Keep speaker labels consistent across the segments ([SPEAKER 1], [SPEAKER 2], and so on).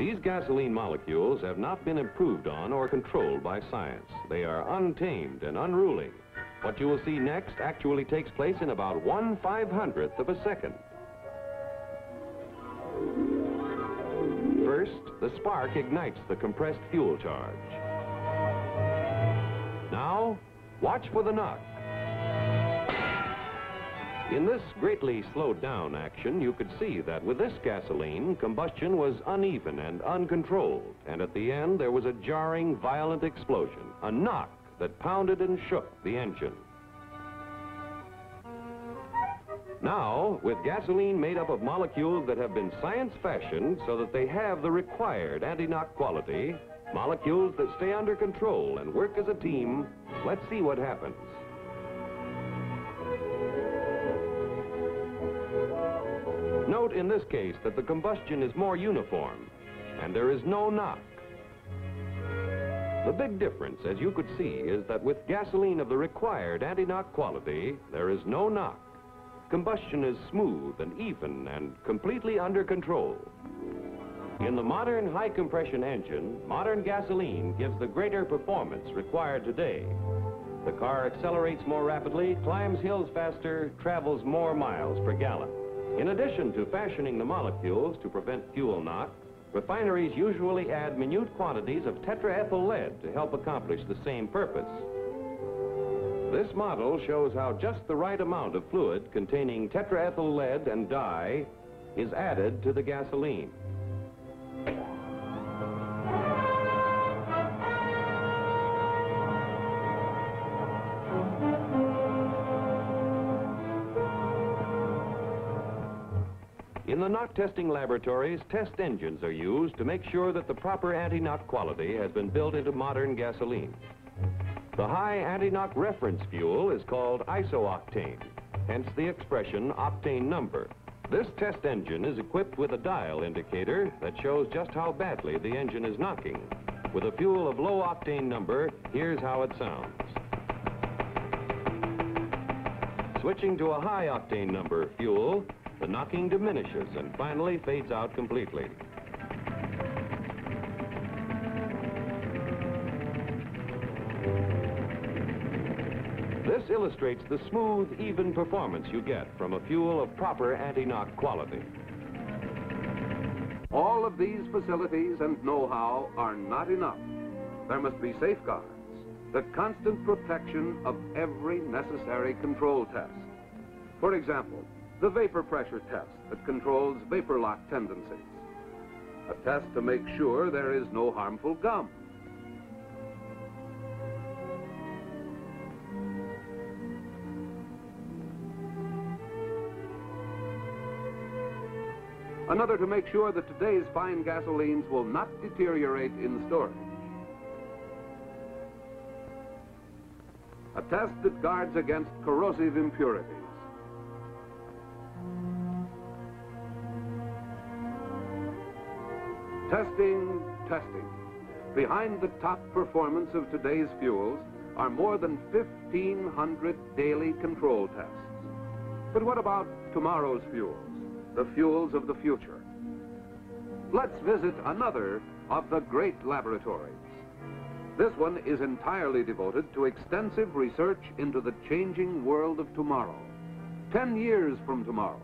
[SPEAKER 1] These gasoline molecules have not been improved on or controlled by science. They are untamed and unruly. What you will see next actually takes place in about one five-hundredth of a second. First, the spark ignites the compressed fuel charge. Now, watch for the knock. In this greatly slowed down action, you could see that with this gasoline, combustion was uneven and uncontrolled, and at the end there was a jarring, violent explosion, a knock that pounded and shook the engine. Now, with gasoline made up of molecules that have been science-fashioned so that they have the required anti-knock quality, molecules that stay under control and work as a team, let's see what happens. Note in this case that the combustion is more uniform and there is no knock. The big difference, as you could see, is that with gasoline of the required anti-knock quality, there is no knock. Combustion is smooth and even and completely under control. In the modern high compression engine, modern gasoline gives the greater performance required today. The car accelerates more rapidly, climbs hills faster, travels more miles per gallon. In addition to fashioning the molecules to prevent fuel knock, refineries usually add minute quantities of tetraethyl lead to help accomplish the same purpose. This model shows how just the right amount of fluid containing tetraethyl lead and dye is added to the gasoline. In the knock testing laboratories, test engines are used to make sure that the proper anti-knock quality has been built into modern gasoline. The high anti-knock reference fuel is called isooctane, hence the expression octane number. This test engine is equipped with a dial indicator that shows just how badly the engine is knocking. With a fuel of low octane number, here's how it sounds. Switching to a high octane number fuel, the knocking diminishes and finally fades out completely. This illustrates the smooth, even performance you get from a fuel of proper anti-knock quality.
[SPEAKER 2] All of these facilities and know-how are not enough. There must be safeguards, the constant protection of every necessary control test. For example, the vapor pressure test that controls vapor lock tendencies. A test to make sure there is no harmful gum. Another to make sure that today's fine gasolines will not deteriorate in storage. A test that guards against corrosive impurities. Testing, testing. Behind the top performance of today's fuels are more than 1,500 daily control tests. But what about tomorrow's fuels, the fuels of the future? Let's visit another of the great laboratories. This one is entirely devoted to extensive research into the changing world of tomorrow. Ten years from tomorrow,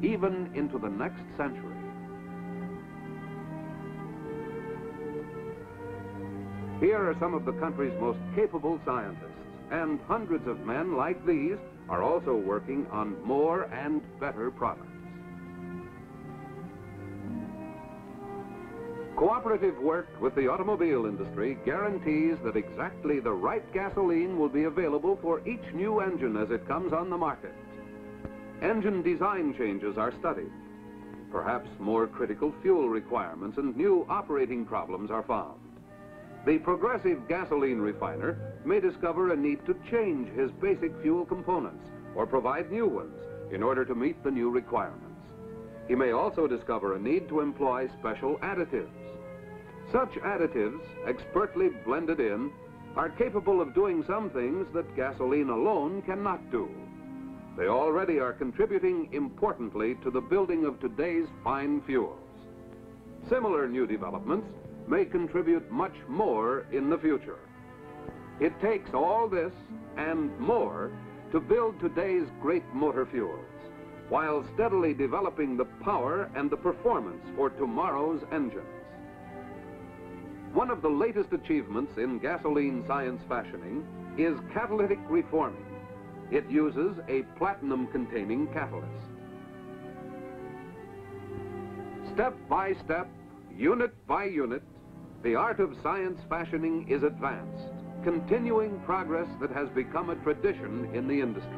[SPEAKER 2] even into the next century. Here are some of the country's most capable scientists, and hundreds of men like these are also working on more and better products. Cooperative work with the automobile industry guarantees that exactly the right gasoline will be available for each new engine as it comes on the market. Engine design changes are studied. Perhaps more critical fuel requirements and new operating problems are found. The progressive gasoline refiner may discover a need to change his basic fuel components or provide new ones in order to meet the new requirements. He may also discover a need to employ special additives. Such additives, expertly blended in, are capable of doing some things that gasoline alone cannot do. They already are contributing importantly to the building of today's fine fuels. Similar new developments may contribute much more in the future. It takes all this and more to build today's great motor fuels, while steadily developing the power and the performance for tomorrow's engines. One of the latest achievements in gasoline science fashioning is catalytic reforming. It uses a platinum-containing catalyst. Step by step, unit by unit, the art of science fashioning is advanced, continuing progress that has become a tradition in the industry.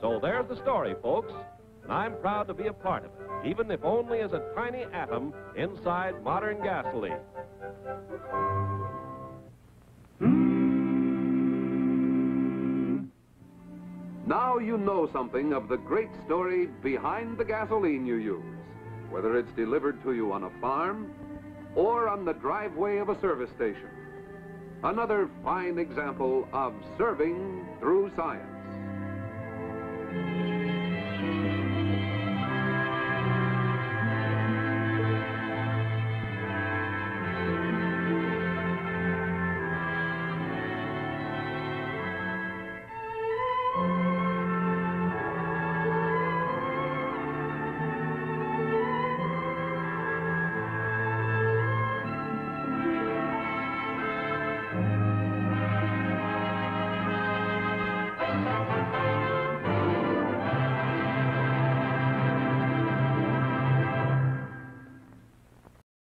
[SPEAKER 1] So there's the story, folks. And I'm proud to be a part of it, even if only as a tiny atom inside modern gasoline.
[SPEAKER 2] Now you know something of the great story behind the gasoline you use, whether it's delivered to you on a farm or on the driveway of a service station. Another fine example of serving through science.